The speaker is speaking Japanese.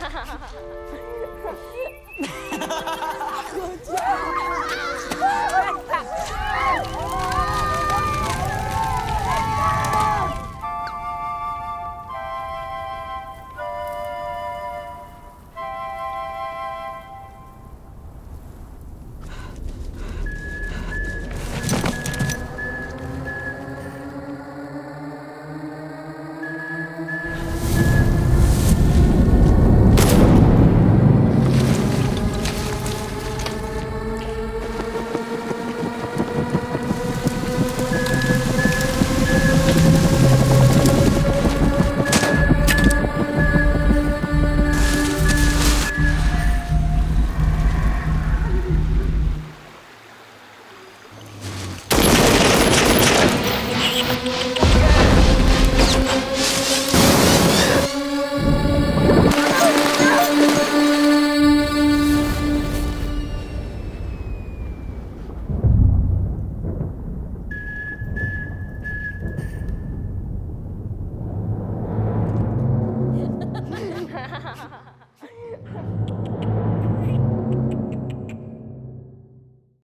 ha ha ha